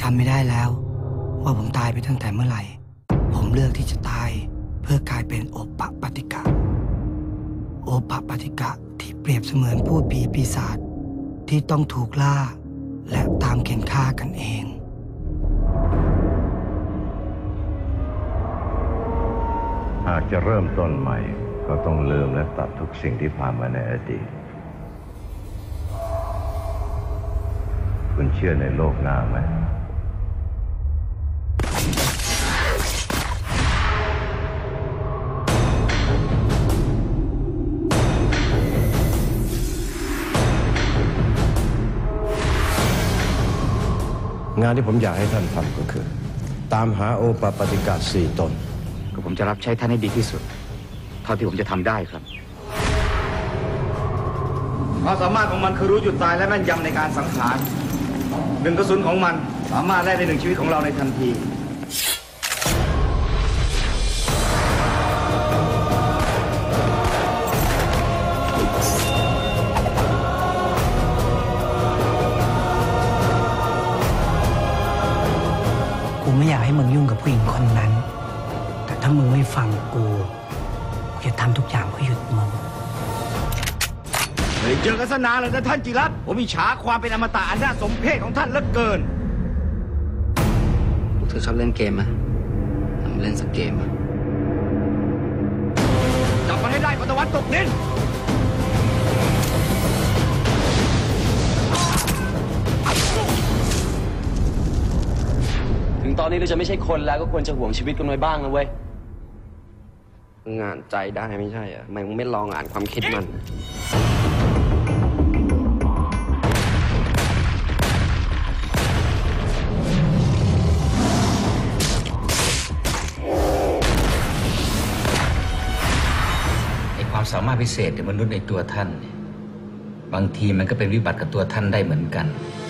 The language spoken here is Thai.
จำไม่ได้แล้ว ว่าผมตายไปตั้งแต่เมื่อไหร่ ผมเลือกที่จะตายเพื่อกลายเป็นโอปะปฏิกะ โอปะปฏิกะที่เปรียบเสมือนผู้ผีปีศาจที่ต้องถูกล่า และตามเข็นฆ่ากันเองหากจะเริ่มต้นใหม่ ก็ต้องลืมและตัดทุกสิ่งที่ผ่านมาในอดีต คุณเชื่อในโลกหน้าไหม งานที่ผมอยากให้ท่านทำก็คือ ตามหาโอปปาติกาสี่ตน ก็ผมจะรับใช้ท่านให้ดีที่สุด เท่าที่ผมจะทำได้ครับ ความสามารถของมันคือรู้จุดตายและแม่นยำในการสังหารหนึ่งกระสุนของมันสามารถแลกได้หนึ่งชีวิตของเราในทันที กูไม่อยากให้มึงยุ่งกับผู้หญิงคนนั้น แต่ถ้ามึงไม่ฟังกูกูจะทำทุกอย่างเพื่อหยุดมึงเฮ้ยเจอกันสนานแล้วนะท่านจิรัตน์ผมอิจฉาความเป็นอมตะอันน่าสมเพชของท่านเหลือเกินพวกเธอชอบเล่นเกมไหมทำเล่นสักเกมอะจับมันให้ได้ก่อนตะวันตกดิน ตอนนี้เราจะไม่ใช่คนแล้วก็ควรจะห่วงชีวิตกันไว้บ้างนะเว้ยมึงอ่านใจได้ไม่ใช่เหรอะทำไมมึงไม่ลองอ่านความคิดมัน ไอความสามารถพิเศษในมนุษย์ในตัวท่านเนี่ยบางทีมันก็เป็นวิบัติกับตัวท่านได้เหมือนกันผ